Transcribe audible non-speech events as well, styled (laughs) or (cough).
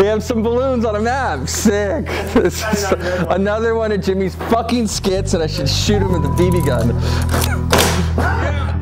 we have some balloons on a map. Sick. This (laughs) is another one of Jimmy's fucking skits, and I should shoot him with a BB gun. (laughs)